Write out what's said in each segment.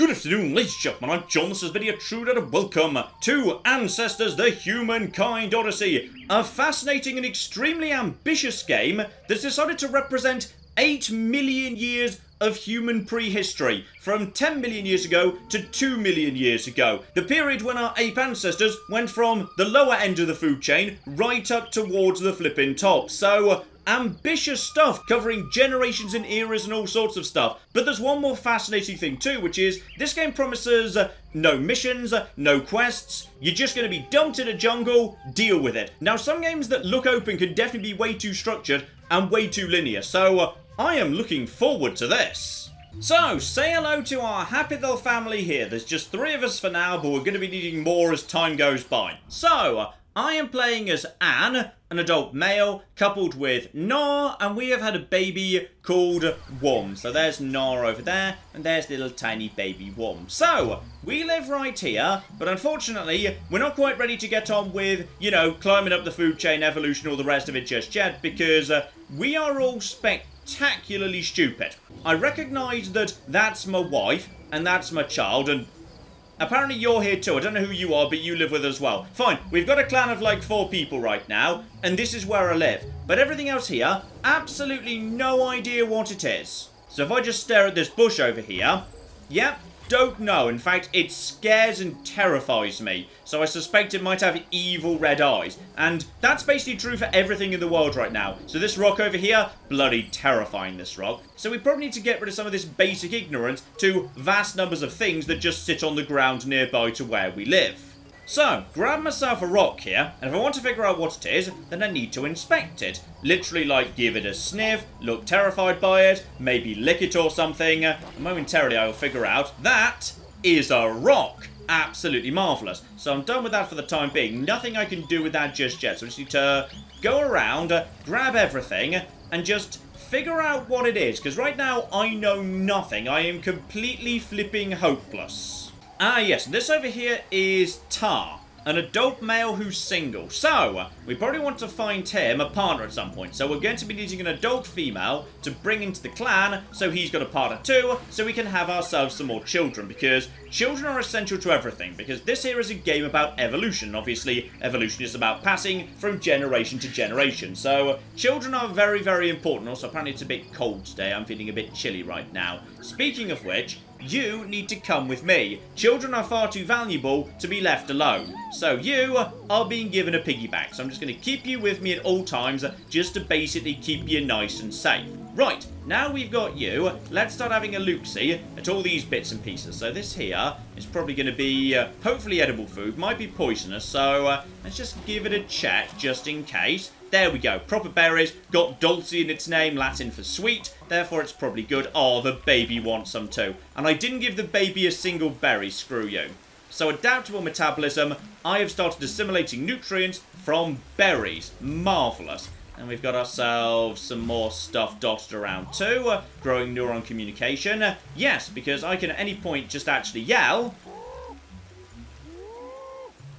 Good afternoon, ladies and gentlemen. I'm John. This is video true and welcome to Ancestors: The Humankind Odyssey, a fascinating and extremely ambitious game that's decided to represent 8 million years of human prehistory, from 10 million years ago to 2 million years ago. The period when our ape ancestors went from the lower end of the food chain right up towards the flipping top. So, ambitious stuff covering generations and eras and all sorts of stuff. But there's one more fascinating thing too, which is this game promises uh, no missions, uh, no quests. You're just going to be dumped in a jungle, deal with it. Now, some games that look open can definitely be way too structured and way too linear. So, uh, I am looking forward to this. So, say hello to our happy little family here. There's just three of us for now, but we're going to be needing more as time goes by. So, I am playing as Anne, an adult male, coupled with Nar, and we have had a baby called Wom. So there's Nar over there, and there's little tiny baby Wom. So, we live right here, but unfortunately, we're not quite ready to get on with, you know, climbing up the food chain, evolution, all the rest of it just yet, because uh, we are all spectacularly stupid. I recognise that that's my wife, and that's my child, and apparently you're here too. I don't know who you are, but you live with us as well. Fine, we've got a clan of like four people right now, and this is where I live. But everything else here, absolutely no idea what it is. So if I just stare at this bush over here, yep, don't know. In fact, it scares and terrifies me. So I suspect it might have evil red eyes. And that's basically true for everything in the world right now. So this rock over here, bloody terrifying this rock. So we probably need to get rid of some of this basic ignorance to vast numbers of things that just sit on the ground nearby to where we live. So, grab myself a rock here, and if I want to figure out what it is, then I need to inspect it. Literally, like, give it a sniff, look terrified by it, maybe lick it or something. Momentarily, I will figure out that is a rock. Absolutely marvellous. So I'm done with that for the time being. Nothing I can do with that just yet. So I just need to go around, grab everything, and just figure out what it is. Because right now, I know nothing. I am completely flipping hopeless. Ah, yes, this over here is Tar, an adult male who's single. So, we probably want to find him a partner at some point. So we're going to be needing an adult female to bring into the clan, so he's got a partner too, so we can have ourselves some more children, because children are essential to everything, because this here is a game about evolution. Obviously, evolution is about passing from generation to generation. So, children are very, very important. Also, apparently it's a bit cold today. I'm feeling a bit chilly right now. Speaking of which, you need to come with me. Children are far too valuable to be left alone. So you are being given a piggyback. So I'm just going to keep you with me at all times just to basically keep you nice and safe. Right, now we've got you, let's start having a look-see at all these bits and pieces. So this here is probably going to be, uh, hopefully edible food, might be poisonous, so uh, let's just give it a check just in case. There we go, proper berries, got dulce in its name, Latin for sweet, therefore it's probably good. Oh, the baby wants some too. And I didn't give the baby a single berry, screw you. So adaptable metabolism, I have started assimilating nutrients from berries. Marvellous. And we've got ourselves some more stuff dotted around too. Growing neuron communication. Yes, because I can at any point just actually yell.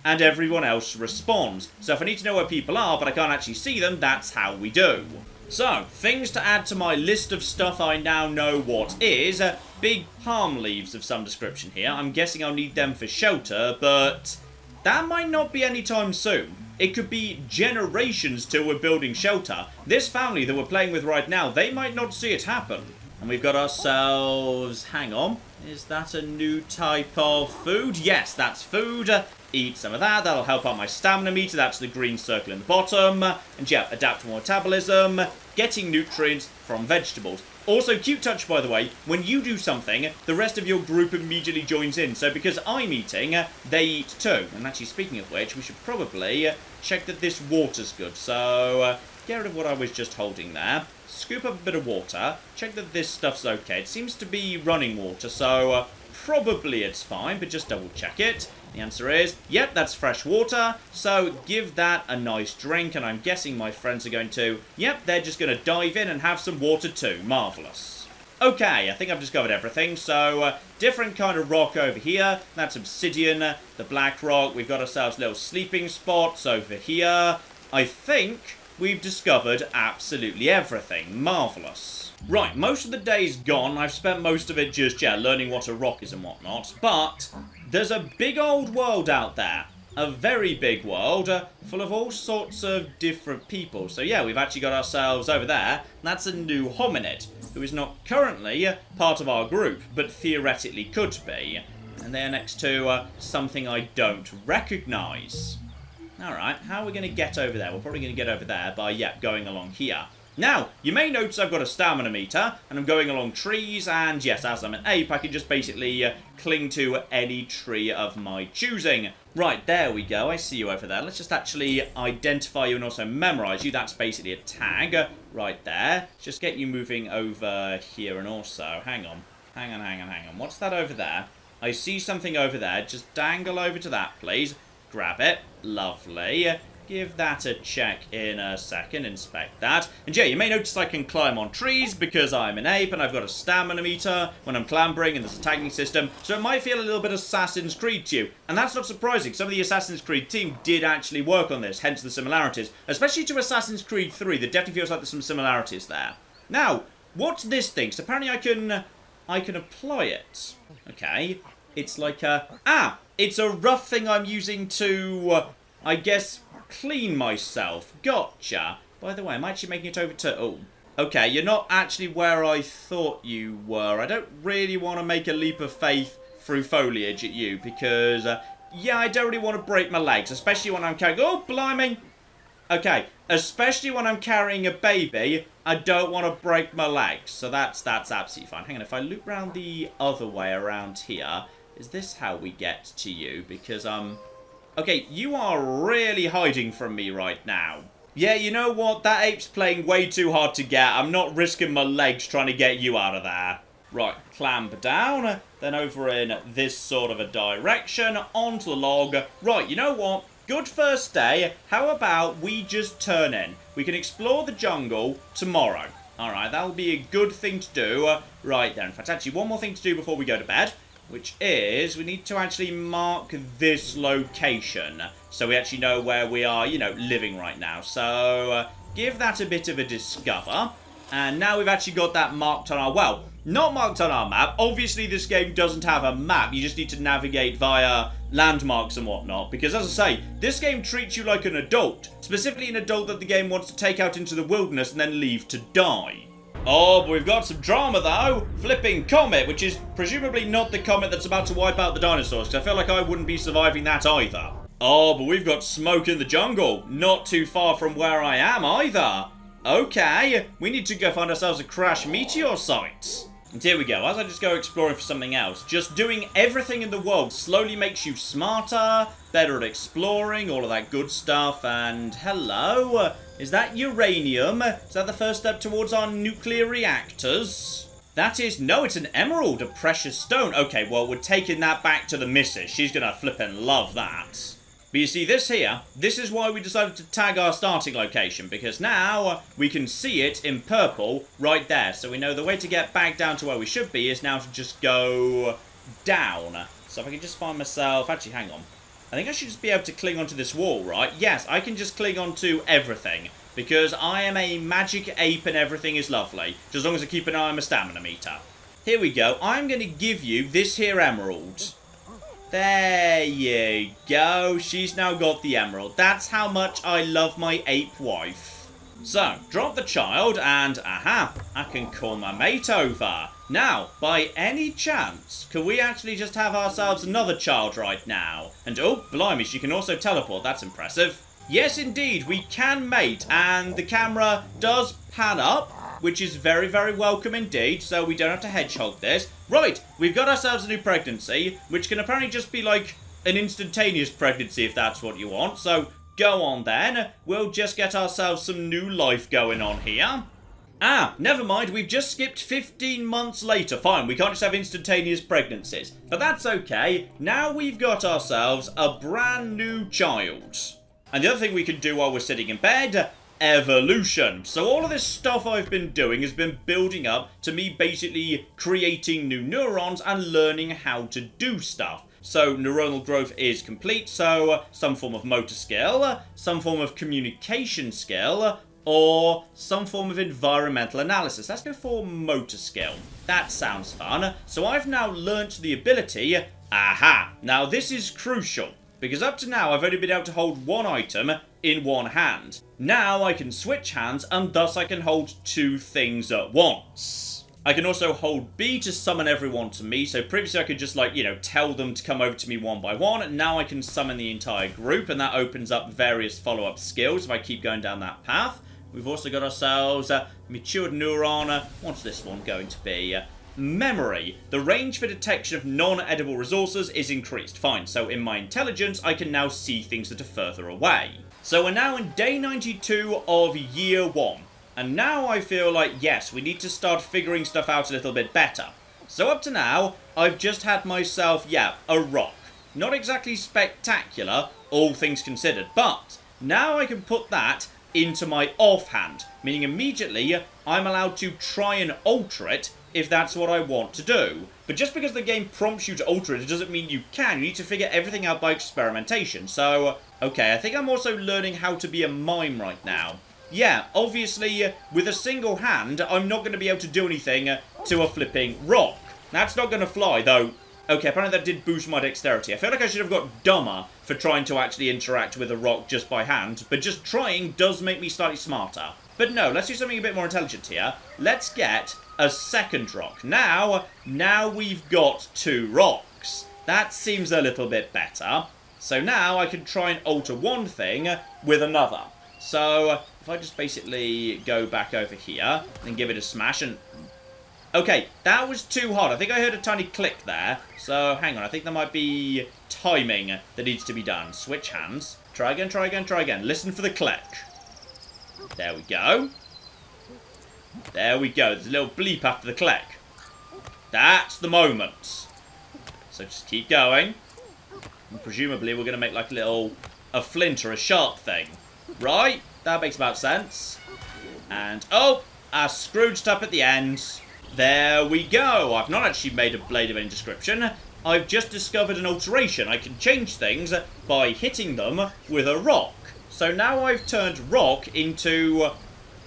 And everyone else responds. So if I need to know where people are, but I can't actually see them, that's how we do. So, things to add to my list of stuff I now know what is. Uh, big palm leaves of some description here. I'm guessing I'll need them for shelter, but that might not be anytime soon. It could be generations till we're building shelter. This family that we're playing with right now, they might not see it happen. And we've got ourselves... Hang on. Is that a new type of food? Yes, that's food. Eat some of that. That'll help out my stamina meter. That's the green circle in the bottom. And yeah, adaptable metabolism. Getting nutrients from vegetables. Also, cute touch, by the way, when you do something, the rest of your group immediately joins in. So because I'm eating, they eat too. And actually, speaking of which, we should probably check that this water's good. So, uh, get rid of what I was just holding there. Scoop up a bit of water. Check that this stuff's okay. It seems to be running water, so uh, probably it's fine, but just double check it. The answer is, yep, that's fresh water, so give that a nice drink, and I'm guessing my friends are going to, yep, they're just going to dive in and have some water too. Marvellous. Okay, I think I've discovered everything, so uh, different kind of rock over here. That's obsidian, the black rock. We've got ourselves little sleeping spots over here. I think we've discovered absolutely everything. Marvellous. Right, most of the day's gone. I've spent most of it just, yeah, learning what a rock is and whatnot. But there's a big old world out there a very big world uh, full of all sorts of different people. So yeah, we've actually got ourselves over there. That's a new hominid, who is not currently uh, part of our group, but theoretically could be. And they're next to uh, something I don't recognise. Alright, how are we going to get over there? We're probably going to get over there by, yeah, going along here. Now, you may notice I've got a stamina meter, and I'm going along trees, and yes, as I'm an ape, I can just basically uh, cling to any tree of my choosing. Right, there we go. I see you over there. Let's just actually identify you and also memorize you. That's basically a tag right there. Just get you moving over here and also... Hang on. Hang on, hang on, hang on. What's that over there? I see something over there. Just dangle over to that, please. Grab it. Lovely give that a check in a second, inspect that. And yeah, you may notice I can climb on trees because I'm an ape and I've got a stamina meter when I'm clambering and there's a tagging system, so it might feel a little bit Assassin's Creed to you. And that's not surprising, some of the Assassin's Creed team did actually work on this, hence the similarities. Especially to Assassin's Creed 3, there definitely feels like there's some similarities there. Now, what's this thing? So apparently I can, I can apply it. Okay, it's like a, ah, it's a rough thing I'm using to, uh, I guess, clean myself. Gotcha. By the way, I'm actually making it over to... Oh, okay, you're not actually where I thought you were. I don't really want to make a leap of faith through foliage at you because, uh, yeah, I don't really want to break my legs, especially when I'm carrying... Oh, blimey! Okay, especially when I'm carrying a baby, I don't want to break my legs. So that's that's absolutely fine. Hang on, if I loop around the other way around here, is this how we get to you? Because, um... Okay, you are really hiding from me right now. Yeah, you know what? That ape's playing way too hard to get. I'm not risking my legs trying to get you out of there. Right, clamp down, then over in this sort of a direction, onto the log. Right, you know what? Good first day. How about we just turn in? We can explore the jungle tomorrow. Alright, that'll be a good thing to do. Right then, in fact, actually, one more thing to do before we go to bed which is we need to actually mark this location so we actually know where we are, you know, living right now. So uh, give that a bit of a discover. And now we've actually got that marked on our, well, not marked on our map. Obviously, this game doesn't have a map. You just need to navigate via landmarks and whatnot. Because, as I say, this game treats you like an adult. Specifically an adult that the game wants to take out into the wilderness and then leave to die. Oh, but we've got some drama though. Flipping comet, which is presumably not the comet that's about to wipe out the dinosaurs, because I feel like I wouldn't be surviving that either. Oh, but we've got smoke in the jungle. Not too far from where I am either. Okay, we need to go find ourselves a crash meteor site. And here we go, as I just go exploring for something else, just doing everything in the world slowly makes you smarter, better at exploring, all of that good stuff, and hello, is that uranium? Is that the first step towards our nuclear reactors? That is, no, it's an emerald, a precious stone. Okay, well, we're taking that back to the missus. She's gonna flip and love that. But you see, this here, this is why we decided to tag our starting location, because now we can see it in purple right there. So we know the way to get back down to where we should be is now to just go down. So if I can just find myself... Actually, hang on. I think I should just be able to cling onto this wall, right? Yes, I can just cling onto everything. Because I am a magic ape and everything is lovely. Just as long as I keep an eye on my stamina meter. Here we go. I'm going to give you this here emerald. There you go. She's now got the emerald. That's how much I love my ape wife. So, drop the child and, aha, I can call my mate over. Now, by any chance, can we actually just have ourselves another child right now? And, oh, blimey, she can also teleport. That's impressive. Yes, indeed, we can mate, and the camera does pan up, which is very, very welcome indeed, so we don't have to hedgehog this. Right, we've got ourselves a new pregnancy, which can apparently just be like an instantaneous pregnancy if that's what you want, so go on then. We'll just get ourselves some new life going on here. Ah, never mind, we've just skipped 15 months later. Fine, we can't just have instantaneous pregnancies. But that's okay. Now we've got ourselves a brand new child. And the other thing we can do while we're sitting in bed evolution. So all of this stuff I've been doing has been building up to me basically creating new neurons and learning how to do stuff. So neuronal growth is complete, so uh, some form of motor skill, uh, some form of communication skill, uh, or some form of environmental analysis. Let's go for motor skill. That sounds fun. So I've now learnt the ability, aha. Now this is crucial, because up to now I've only been able to hold one item in one hand. Now I can switch hands, and thus I can hold two things at once. I can also hold B to summon everyone to me. So previously I could just like, you know, tell them to come over to me one by one. Now I can summon the entire group and that opens up various follow-up skills if I keep going down that path. We've also got ourselves a matured neuron. What's this one going to be? Memory. The range for detection of non-edible resources is increased. Fine, so in my intelligence, I can now see things that are further away. So we're now in day 92 of year 1. And now I feel like, yes, we need to start figuring stuff out a little bit better. So up to now, I've just had myself, yeah, a rock. Not exactly spectacular, all things considered, but now I can put that into my offhand, meaning immediately I'm allowed to try and alter it if that's what I want to do. But just because the game prompts you to alter it, it doesn't mean you can. You need to figure everything out by experimentation. So, okay, I think I'm also learning how to be a mime right now. Yeah, obviously, with a single hand, I'm not going to be able to do anything to a flipping rock. That's not going to fly, though. Okay, apparently that did boost my dexterity. I feel like I should have got dumber for trying to actually interact with a rock just by hand, but just trying does make me slightly smarter. But no, let's do something a bit more intelligent here. Let's get a second rock. Now, now we've got two rocks. That seems a little bit better. So now I can try and alter one thing with another. So if I just basically go back over here and give it a smash and... Okay, that was too hot. I think I heard a tiny click there. So, hang on. I think there might be timing that needs to be done. Switch hands. Try again, try again, try again. Listen for the click. There we go. There we go. There's a little bleep after the click. That's the moment. So just keep going. And presumably we're going to make like a little... a flint or a sharp thing. Right? That makes about sense. And, oh, I scrooged up at the end. There we go. I've not actually made a blade of any description. I've just discovered an alteration. I can change things by hitting them with a rock. So now I've turned rock into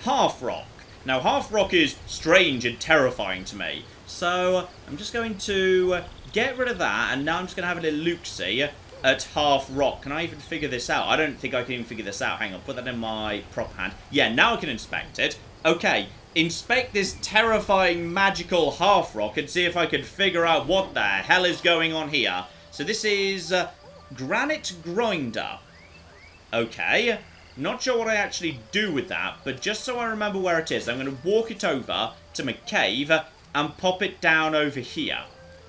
half rock. Now, half rock is strange and terrifying to me. So I'm just going to get rid of that, and now I'm just going to have a little look-see at half rock. Can I even figure this out? I don't think I can even figure this out. Hang on, put that in my prop hand. Yeah, now I can inspect it. Okay, inspect this terrifying magical half rock and see if I can figure out what the hell is going on here. So this is uh, Granite Grinder. Okay, not sure what I actually do with that, but just so I remember where it is, I'm going to walk it over to my cave and pop it down over here.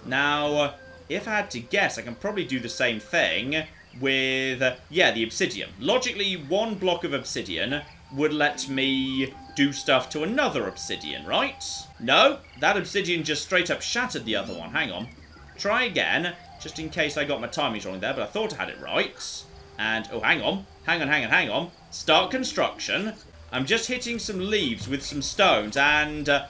Now, if I had to guess, I can probably do the same thing with, yeah, the obsidian. Logically, one block of obsidian would let me do stuff to another obsidian, right? No, that obsidian just straight up shattered the other one. Hang on. Try again, just in case I got my timings wrong there, but I thought I had it right. And, oh, hang on. Hang on, hang on, hang on. Start construction. I'm just hitting some leaves with some stones and... Uh,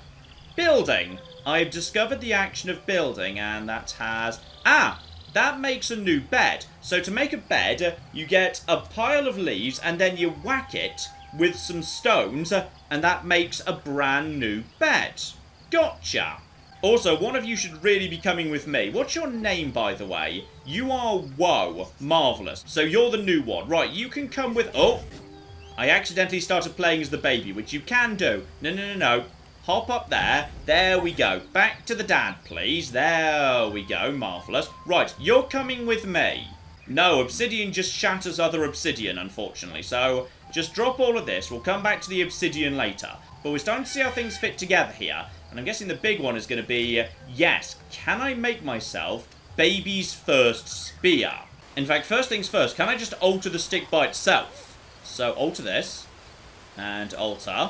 building. I've discovered the action of building, and that has... Ah! That makes a new bed. So to make a bed, you get a pile of leaves, and then you whack it with some stones, and that makes a brand new bed. Gotcha! Also, one of you should really be coming with me. What's your name, by the way? You are Whoa. Marvellous. So you're the new one. Right, you can come with... Oh! I accidentally started playing as the baby, which you can do. No, no, no, no. Hop up there. There we go. Back to the dad, please. There we go. Marvellous. Right, you're coming with me. No, obsidian just shatters other obsidian, unfortunately. So, just drop all of this. We'll come back to the obsidian later. But we're starting to see how things fit together here. And I'm guessing the big one is going to be, uh, yes, can I make myself baby's first spear? In fact, first things first, can I just alter the stick by itself? So, alter this. And alter.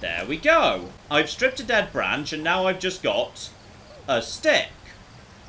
There we go. I've stripped a dead branch, and now I've just got a stick.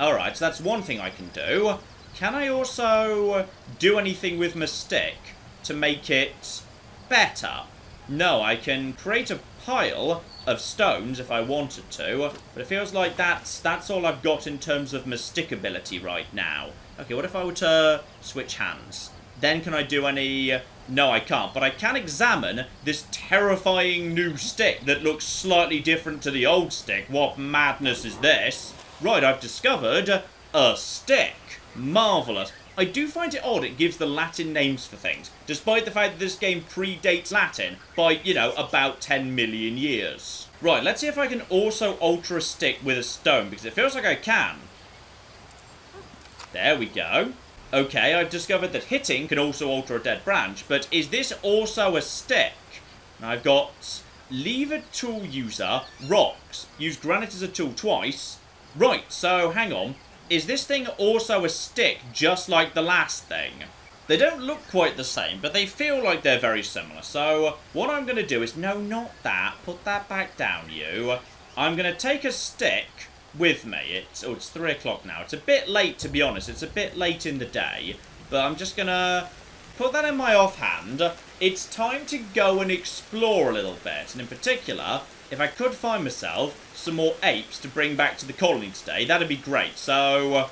Alright, so that's one thing I can do. Can I also do anything with my stick to make it better? No, I can create a pile of stones if I wanted to, but it feels like that's that's all I've got in terms of my stick ability right now. Okay, what if I were to switch hands? Then can I do any No, I can't, but I can examine this terrifying new stick that looks slightly different to the old stick. What madness is this? Right, I've discovered a stick. Marvellous. I do find it odd it gives the Latin names for things, despite the fact that this game predates Latin by, you know, about 10 million years. Right, let's see if I can also alter a stick with a stone, because it feels like I can. There we go. Okay, I've discovered that hitting can also alter a dead branch, but is this also a stick? I've got lever tool user, rocks, use granite as a tool twice. Right, so hang on. Is this thing also a stick, just like the last thing? They don't look quite the same, but they feel like they're very similar. So what I'm going to do is, no, not that. Put that back down, you. I'm going to take a stick with me. It's, oh, it's 3 o'clock now. It's a bit late, to be honest. It's a bit late in the day. But I'm just going to put that in my offhand. It's time to go and explore a little bit. And in particular, if I could find myself some more apes to bring back to the colony today, that'd be great. So...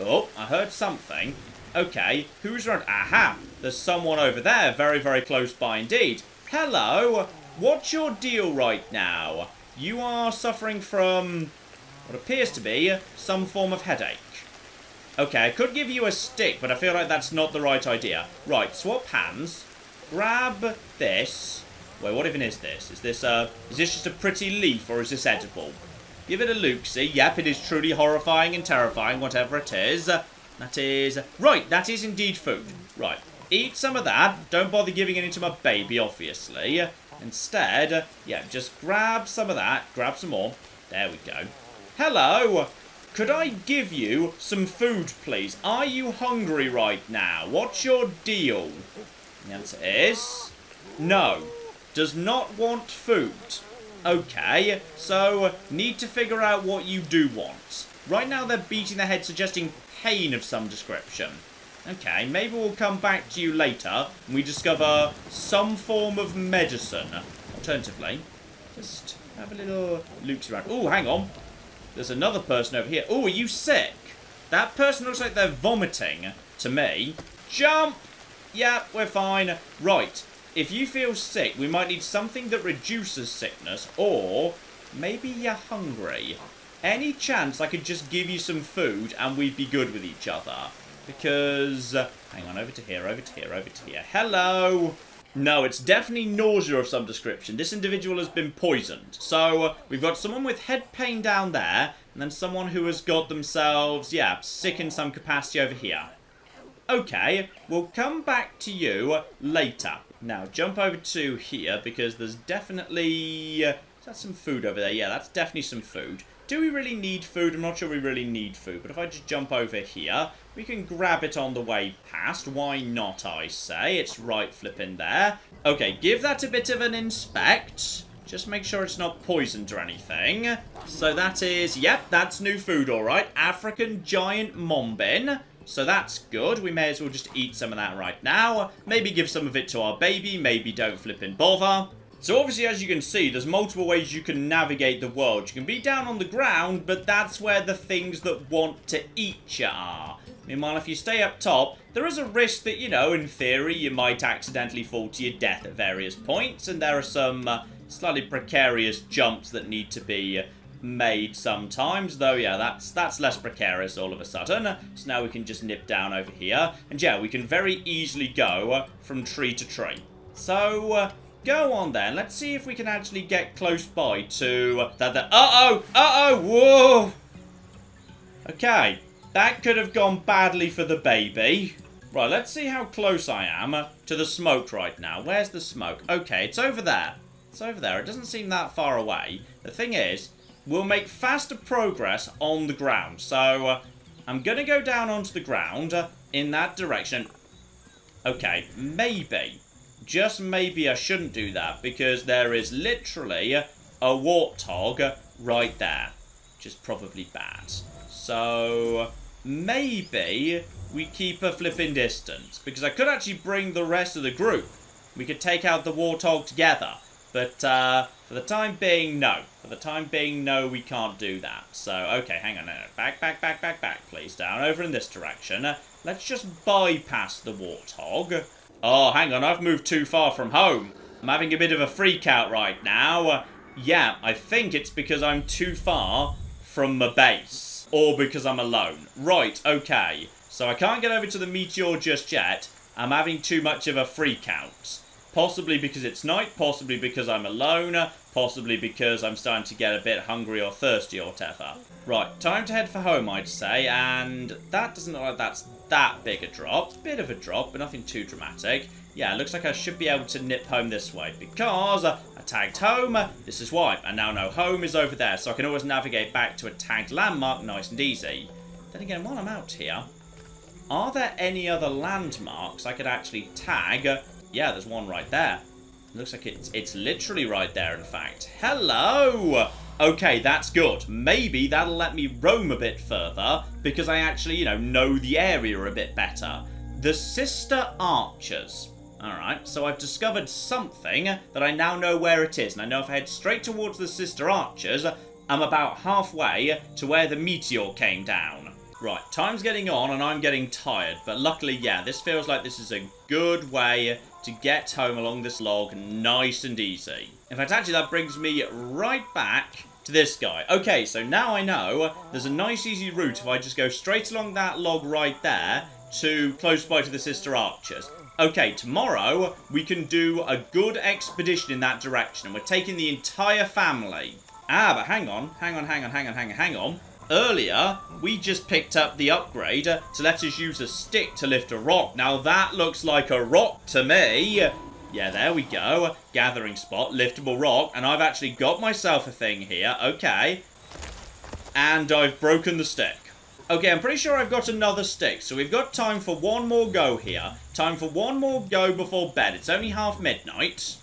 Oh, I heard something. Okay, who's around? Aha! There's someone over there, very, very close by indeed. Hello! What's your deal right now? You are suffering from what appears to be some form of headache. Okay, I could give you a stick, but I feel like that's not the right idea. Right, swap hands. Grab this. Wait, what even is this? Is this uh, is this just a pretty leaf, or is this edible? Give it a look, see? Yep, it is truly horrifying and terrifying, whatever it is. That is... Right, that is indeed food. Right, eat some of that. Don't bother giving any to my baby, obviously. Instead, yeah, just grab some of that. Grab some more. There we go. Hello! Could I give you some food, please? Are you hungry right now? What's your deal? The answer is... No does not want food. Okay, so need to figure out what you do want. Right now they're beating their head suggesting pain of some description. Okay, maybe we'll come back to you later and we discover some form of medicine. Alternatively, just have a little look around. Oh, hang on. There's another person over here. Oh, are you sick? That person looks like they're vomiting to me. Jump! Yep, we're fine. Right, if you feel sick, we might need something that reduces sickness, or maybe you're hungry. Any chance I could just give you some food and we'd be good with each other? Because, uh, hang on, over to here, over to here, over to here. Hello! No, it's definitely nausea of some description. This individual has been poisoned. So, uh, we've got someone with head pain down there, and then someone who has got themselves, yeah, sick in some capacity over here. Okay, we'll come back to you later. Now, jump over to here, because there's definitely... Uh, is that some food over there? Yeah, that's definitely some food. Do we really need food? I'm not sure we really need food, but if I just jump over here, we can grab it on the way past. Why not, I say? It's right flipping there. Okay, give that a bit of an inspect. Just make sure it's not poisoned or anything. So that is, yep, that's new food, all right. African giant mombin. So that's good. We may as well just eat some of that right now. Maybe give some of it to our baby. Maybe don't flip and bother. So obviously, as you can see, there's multiple ways you can navigate the world. You can be down on the ground, but that's where the things that want to eat you are. Meanwhile, if you stay up top, there is a risk that, you know, in theory, you might accidentally fall to your death at various points, and there are some uh, slightly precarious jumps that need to be made sometimes, though, yeah, that's that's less precarious all of a sudden. So now we can just nip down over here, and yeah, we can very easily go from tree to tree. So, uh, go on then, let's see if we can actually get close by to that. Uh-oh! Uh-oh! Whoa! Okay, that could have gone badly for the baby. Right, let's see how close I am to the smoke right now. Where's the smoke? Okay, it's over there. It's over there. It doesn't seem that far away. The thing is, we'll make faster progress on the ground. So, uh, I'm going to go down onto the ground uh, in that direction. Okay, maybe, just maybe I shouldn't do that because there is literally a warthog right there, which is probably bad. So, maybe we keep a flipping distance because I could actually bring the rest of the group. We could take out the warthog together. But uh, for the time being, no. For the time being, no, we can't do that. So, okay, hang on. No, no. Back, back, back, back, back, please. Down over in this direction. let's just bypass the warthog. Oh, hang on, I've moved too far from home. I'm having a bit of a freak out right now. Uh, yeah, I think it's because I'm too far from my base. Or because I'm alone. Right, okay. So I can't get over to the meteor just yet. I'm having too much of a freak out. Possibly because it's night, possibly because I'm alone, possibly because I'm starting to get a bit hungry or thirsty or whatever. Right, time to head for home, I'd say, and that doesn't look like that's that big a drop. Bit of a drop, but nothing too dramatic. Yeah, it looks like I should be able to nip home this way, because I tagged home, this is why. I now know home is over there, so I can always navigate back to a tagged landmark nice and easy. Then again, while I'm out here, are there any other landmarks I could actually tag yeah, there's one right there. Looks like it's, it's literally right there, in fact. Hello! Okay, that's good. Maybe that'll let me roam a bit further, because I actually, you know, know the area a bit better. The Sister Archers. Alright, so I've discovered something that I now know where it is, and I know if I head straight towards the Sister Archers, I'm about halfway to where the meteor came down. Right, time's getting on and I'm getting tired, but luckily, yeah, this feels like this is a good way to get home along this log nice and easy. In fact, actually, that brings me right back to this guy. Okay, so now I know there's a nice easy route if I just go straight along that log right there to close by to the Sister Archers. Okay, tomorrow we can do a good expedition in that direction and we're taking the entire family. Ah, but hang on, hang on, hang on, hang on, hang on, hang on. Earlier, we just picked up the upgrade to let us use a stick to lift a rock. Now that looks like a rock to me. Yeah, there we go. Gathering spot, liftable rock. And I've actually got myself a thing here. Okay. And I've broken the stick. Okay, I'm pretty sure I've got another stick. So we've got time for one more go here. Time for one more go before bed. It's only half midnight.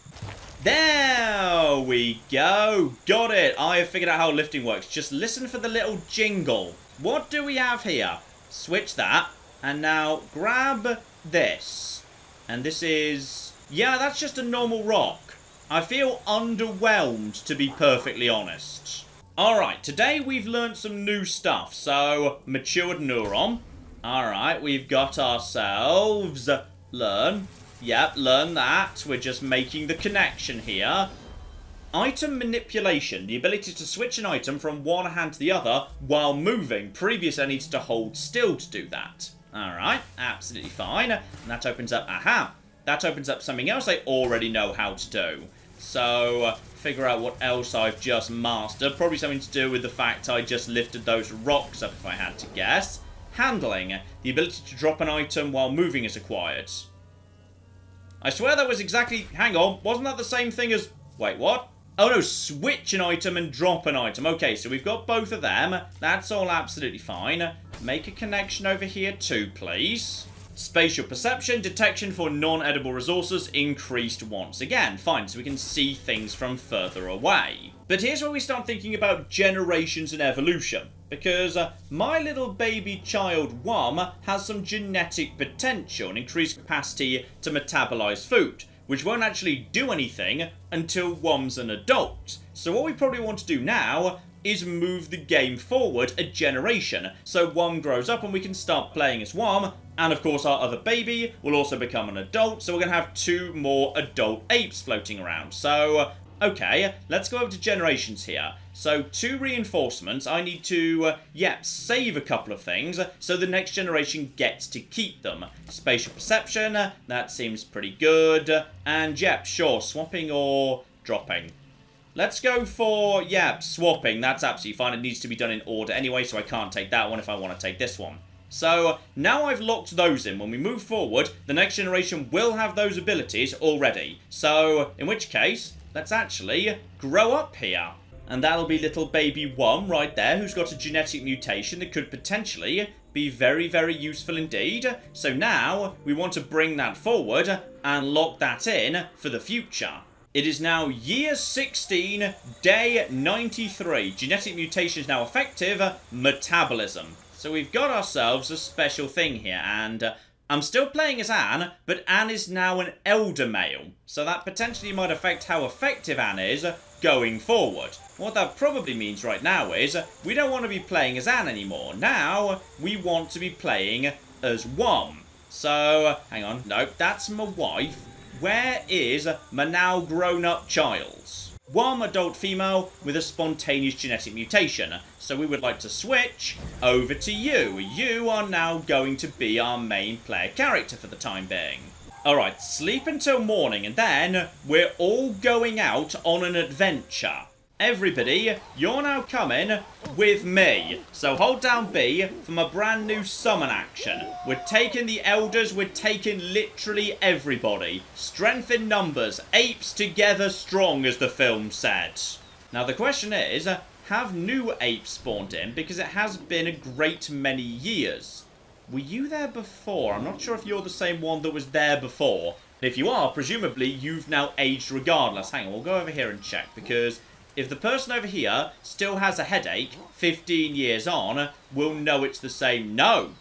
There we go. Got it. I have figured out how lifting works. Just listen for the little jingle. What do we have here? Switch that. And now grab this. And this is... Yeah, that's just a normal rock. I feel underwhelmed, to be perfectly honest. Alright, today we've learned some new stuff. So, matured neuron. Alright, we've got ourselves... Learn. Yep, learn that. We're just making the connection here. Item manipulation. The ability to switch an item from one hand to the other while moving. Previously, I needed to hold still to do that. Alright, absolutely fine. And that opens up... Aha! That opens up something else I already know how to do. So, figure out what else I've just mastered. Probably something to do with the fact I just lifted those rocks up if I had to guess. Handling. The ability to drop an item while moving is acquired. I swear that was exactly... Hang on, wasn't that the same thing as... Wait, what? Oh no, switch an item and drop an item. Okay, so we've got both of them. That's all absolutely fine. Make a connection over here too, please. Spatial perception, detection for non-edible resources increased once again. Fine, so we can see things from further away. But here's where we start thinking about generations and evolution. Because uh, my little baby child Wom has some genetic potential and increased capacity to metabolize food, which won't actually do anything until Wom's an adult. So what we probably want to do now is move the game forward a generation. So Wom grows up and we can start playing as Wom, and of course our other baby will also become an adult, so we're going to have two more adult apes floating around. So Okay, let's go over to generations here. So, two reinforcements. I need to, uh, yeah, save a couple of things so the next generation gets to keep them. Spatial perception, that seems pretty good. And, yeah, sure, swapping or dropping. Let's go for, yeah, swapping. That's absolutely fine. It needs to be done in order anyway, so I can't take that one if I want to take this one. So, now I've locked those in. When we move forward, the next generation will have those abilities already. So, in which case, let's actually grow up here. And that'll be little baby Wom right there, who's got a genetic mutation that could potentially be very, very useful indeed. So now, we want to bring that forward and lock that in for the future. It is now year 16, day 93. Genetic mutation is now effective, metabolism. So we've got ourselves a special thing here, and uh, I'm still playing as Anne, but Anne is now an elder male, so that potentially might affect how effective Anne is going forward. What that probably means right now is we don't want to be playing as Anne anymore. Now, we want to be playing as Wom. So, hang on. Nope, that's my wife. Where is my now grown-up child? Wom adult female with a spontaneous genetic mutation. So we would like to switch over to you. You are now going to be our main player character for the time being. Alright, sleep until morning and then we're all going out on an adventure. Everybody, you're now coming with me. So hold down B for my brand new summon action. We're taking the elders, we're taking literally everybody. Strength in numbers, apes together strong as the film said. Now the question is, have new apes spawned in? Because it has been a great many years. Were you there before? I'm not sure if you're the same one that was there before. If you are, presumably you've now aged regardless. Hang on, we'll go over here and check because if the person over here still has a headache 15 years on, we'll know it's the same. No.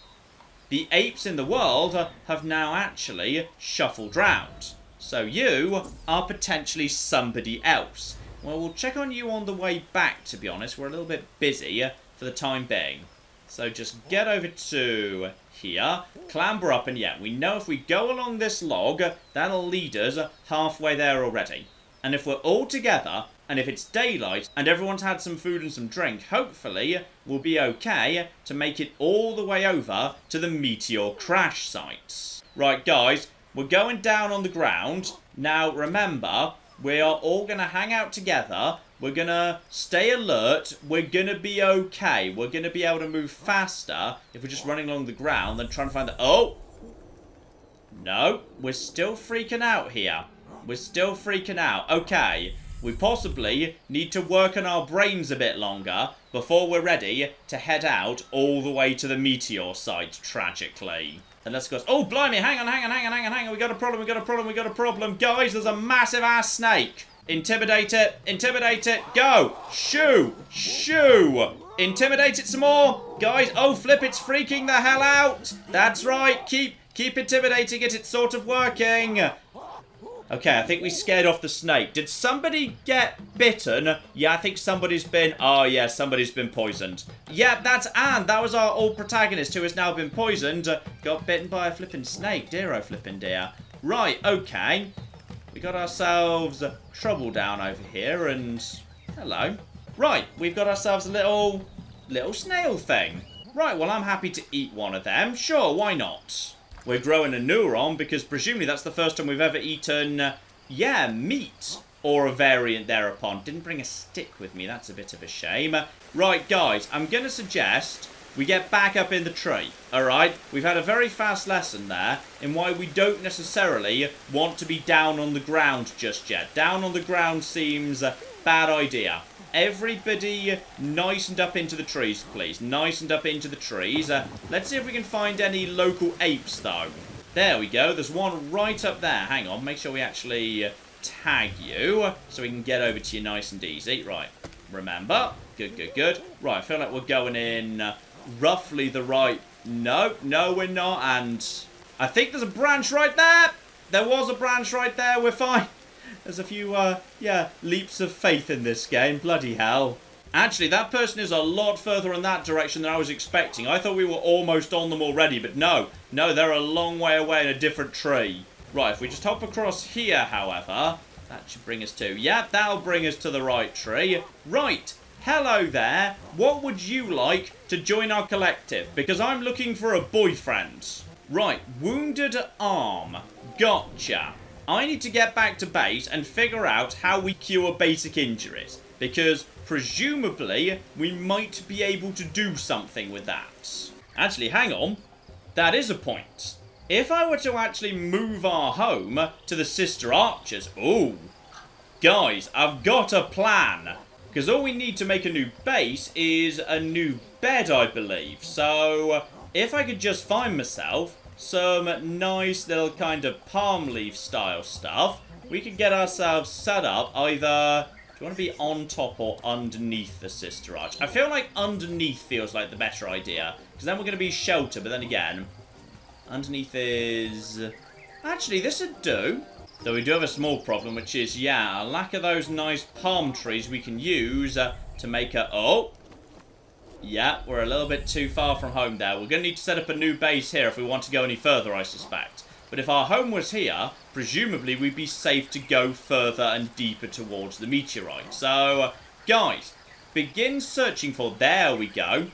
The apes in the world have now actually shuffled round. So you are potentially somebody else. Well, we'll check on you on the way back, to be honest. We're a little bit busy for the time being. So just get over to here, clamber up, and yeah, we know if we go along this log, that'll lead us halfway there already. And if we're all together, and if it's daylight and everyone's had some food and some drink, hopefully we'll be okay to make it all the way over to the meteor crash sites. Right, guys, we're going down on the ground. Now, remember, we are all going to hang out together. We're going to stay alert. We're going to be okay. We're going to be able to move faster if we're just running along the ground than trying to find the... Oh! No, we're still freaking out here. We're still freaking out. Okay, we possibly need to work on our brains a bit longer before we're ready to head out all the way to the meteor site, tragically. And let's go. Oh, blimey, hang on, hang on, hang on, hang on, hang on. We got a problem, we got a problem, we got a problem. Guys, there's a massive ass snake. Intimidate it, intimidate it, go. Shoo, shoo. Intimidate it some more. Guys, oh, flip, it's freaking the hell out. That's right, keep, keep intimidating it, it's sort of working. Okay, I think we scared off the snake. Did somebody get bitten? Yeah, I think somebody's been... Oh, yeah, somebody's been poisoned. Yeah, that's Anne. That was our old protagonist who has now been poisoned. Got bitten by a flipping snake. Dear, oh, flipping dear. Right, okay. We got ourselves trouble down over here and... Hello. Right, we've got ourselves a little... Little snail thing. Right, well, I'm happy to eat one of them. Sure, why not? We're growing a neuron because presumably that's the first time we've ever eaten, uh, yeah, meat or a variant thereupon. Didn't bring a stick with me. That's a bit of a shame. Right, guys, I'm going to suggest we get back up in the tree, alright? We've had a very fast lesson there in why we don't necessarily want to be down on the ground just yet. Down on the ground seems a bad idea. Everybody nice and up into the trees, please. Nice and up into the trees. Uh, let's see if we can find any local apes, though. There we go. There's one right up there. Hang on. Make sure we actually uh, tag you so we can get over to you nice and easy. Right. Remember. Good, good, good. Right, I feel like we're going in uh, roughly the right... No, no, we're not. And I think there's a branch right there. There was a branch right there. We're fine. There's a few, uh, yeah, leaps of faith in this game. Bloody hell. Actually, that person is a lot further in that direction than I was expecting. I thought we were almost on them already, but no. No, they're a long way away in a different tree. Right, if we just hop across here, however, that should bring us to... Yep, that'll bring us to the right tree. Right, hello there. What would you like to join our collective? Because I'm looking for a boyfriend. Right, wounded arm. Gotcha. I need to get back to base and figure out how we cure basic injuries. Because, presumably, we might be able to do something with that. Actually, hang on. That is a point. If I were to actually move our home to the Sister Archers... Oh, Guys, I've got a plan. Because all we need to make a new base is a new bed, I believe. So, if I could just find myself some nice little kind of palm leaf style stuff. We could get ourselves set up either... Do you want to be on top or underneath the sister arch? I feel like underneath feels like the better idea. Because then we're going to be shelter, but then again... Underneath is... Actually, this would do. Though we do have a small problem, which is, yeah, a lack of those nice palm trees we can use uh, to make a... Oh! Yeah, we're a little bit too far from home there. We're going to need to set up a new base here if we want to go any further, I suspect. But if our home was here, presumably we'd be safe to go further and deeper towards the meteorite. So, guys, begin searching for... There we go.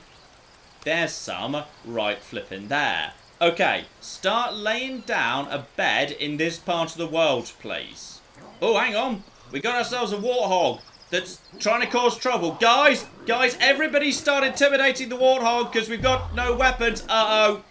There's some right flipping there. Okay, start laying down a bed in this part of the world, please. Oh, hang on. We got ourselves a warthog that's trying to cause trouble. Guys, guys, everybody start intimidating the warthog because we've got no weapons. Uh-oh.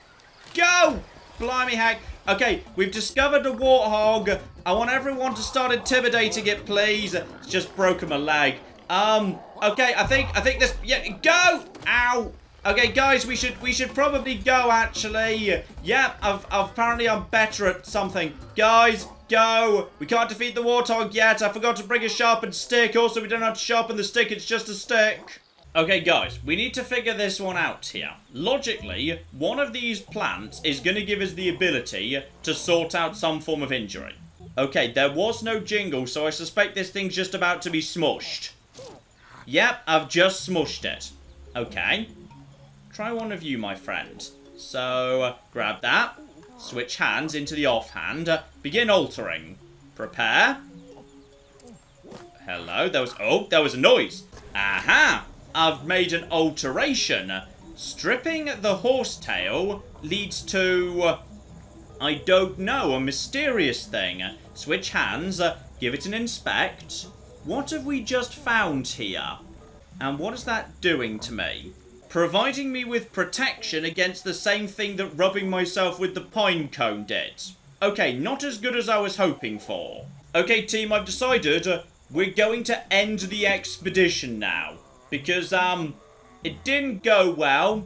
Go! Blimey heck. Okay, we've discovered a warthog. I want everyone to start intimidating it, please. It's just broken my leg. Um, okay, I think, I think this, yeah, go! Ow! Okay, guys, we should, we should probably go, actually. Yeah, I've, I've, apparently I'm better at something. Guys, go! We can't defeat the warthog yet. I forgot to bring a sharpened stick. Also, we don't have to sharpen the stick. It's just a stick. Okay, guys, we need to figure this one out here. Logically, one of these plants is going to give us the ability to sort out some form of injury. Okay, there was no jingle, so I suspect this thing's just about to be smushed. Yep, I've just smushed it. Okay. Try one of you, my friend. So, grab that. Switch hands into the offhand. Begin altering. Prepare. Hello, there was... Oh, there was a noise. Aha! I've made an alteration. Stripping the horsetail leads to... I don't know, a mysterious thing. Switch hands, give it an inspect. What have we just found here? And what is that doing to me? Providing me with protection against the same thing that rubbing myself with the pine cone did. Okay, not as good as I was hoping for. Okay, team, I've decided uh, we're going to end the expedition now because um, it didn't go well,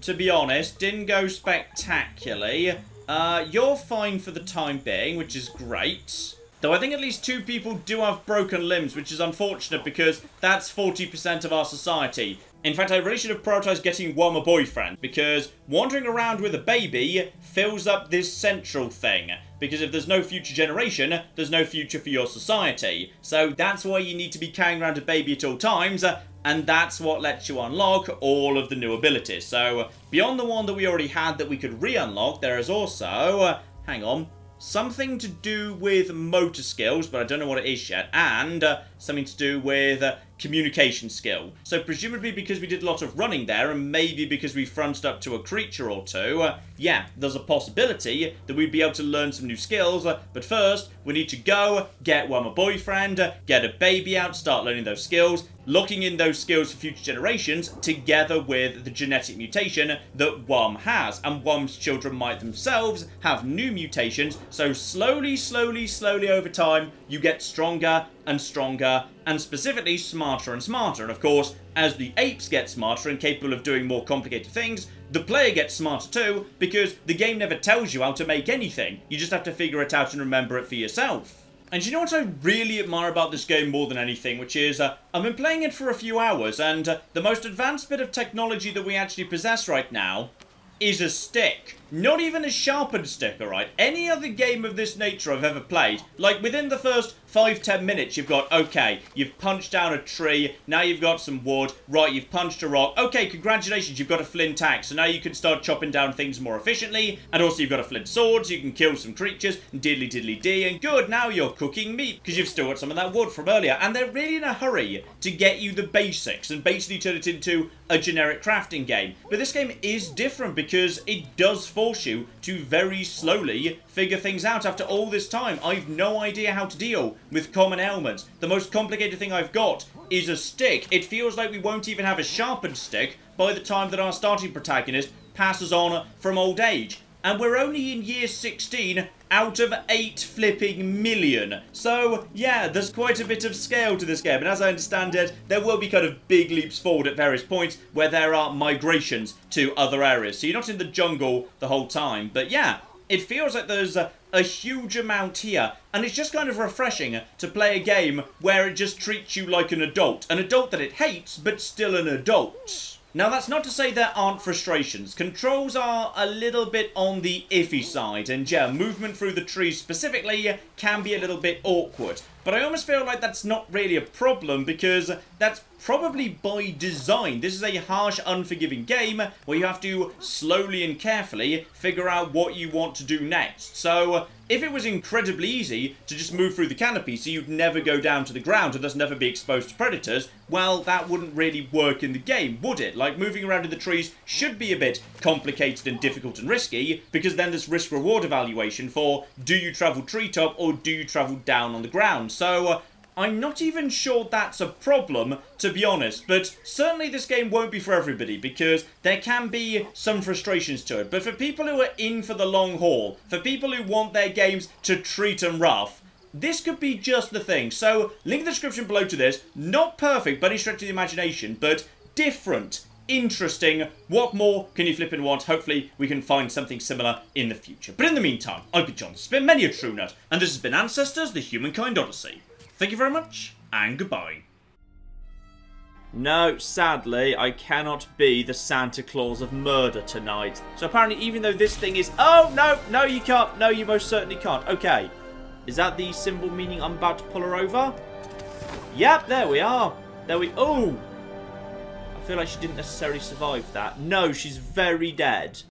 to be honest. Didn't go spectacularly. Uh, you're fine for the time being, which is great. Though I think at least two people do have broken limbs, which is unfortunate because that's 40% of our society. In fact, I really should have prioritized getting one a boyfriend, because wandering around with a baby fills up this central thing. Because if there's no future generation, there's no future for your society. So that's why you need to be carrying around a baby at all times, and that's what lets you unlock all of the new abilities. So, beyond the one that we already had that we could re-unlock, there is also... Hang on. Something to do with motor skills, but I don't know what it is yet. And uh, something to do with uh, communication skill. So presumably because we did a lot of running there, and maybe because we fronted up to a creature or two, uh, yeah, there's a possibility that we'd be able to learn some new skills, uh, but first, we need to go, get one a boyfriend, uh, get a baby out, start learning those skills, locking in those skills for future generations together with the genetic mutation that Wom has. And Wom's children might themselves have new mutations, so slowly, slowly, slowly over time, you get stronger and stronger, and specifically smarter and smarter. And of course, as the apes get smarter and capable of doing more complicated things, the player gets smarter too, because the game never tells you how to make anything. You just have to figure it out and remember it for yourself. And you know what I really admire about this game more than anything, which is, uh, I've been playing it for a few hours, and uh, the most advanced bit of technology that we actually possess right now is a stick. Not even a sharpened stick, alright? Any other game of this nature I've ever played, like within the first five, ten minutes, you've got, okay, you've punched down a tree, now you've got some wood, right, you've punched a rock, okay, congratulations, you've got a flint axe, so now you can start chopping down things more efficiently, and also you've got a flint sword, so you can kill some creatures, diddly diddly dee, and good, now you're cooking meat, because you've still got some of that wood from earlier, and they're really in a hurry to get you the basics, and basically turn it into a generic crafting game. But this game is different because it does force you to very slowly figure things out after all this time. I've no idea how to deal with common ailments. The most complicated thing I've got is a stick. It feels like we won't even have a sharpened stick by the time that our starting protagonist passes on from old age. And we're only in year 16 out of 8 flipping million. So, yeah, there's quite a bit of scale to this game. And as I understand it, there will be kind of big leaps forward at various points where there are migrations to other areas. So you're not in the jungle the whole time. But yeah, it feels like there's a, a huge amount here. And it's just kind of refreshing to play a game where it just treats you like an adult. An adult that it hates, but still an adult. Now, that's not to say there aren't frustrations. Controls are a little bit on the iffy side, and yeah, movement through the trees specifically can be a little bit awkward. But I almost feel like that's not really a problem because that's probably by design. This is a harsh, unforgiving game where you have to slowly and carefully figure out what you want to do next. So if it was incredibly easy to just move through the canopy so you'd never go down to the ground and thus never be exposed to predators, well, that wouldn't really work in the game, would it? Like, moving around in the trees should be a bit complicated and difficult and risky, because then there's risk-reward evaluation for do you travel treetop or do you travel down on the ground. So, uh, I'm not even sure that's a problem, to be honest, but certainly this game won't be for everybody because there can be some frustrations to it. But for people who are in for the long haul, for people who want their games to treat them rough, this could be just the thing. So, link in the description below to this. Not perfect by any stretch of the imagination, but different interesting. What more can you flip and want? Hopefully, we can find something similar in the future. But in the meantime, I've been John. This has been Many A True Nerd, and this has been Ancestors, the Humankind Odyssey. Thank you very much, and goodbye. No, sadly, I cannot be the Santa Claus of murder tonight. So apparently, even though this thing is... Oh, no, no, you can't. No, you most certainly can't. Okay. Is that the symbol meaning I'm about to pull her over? Yep, there we are. There we... Oh! I feel like she didn't necessarily survive that. No, she's very dead.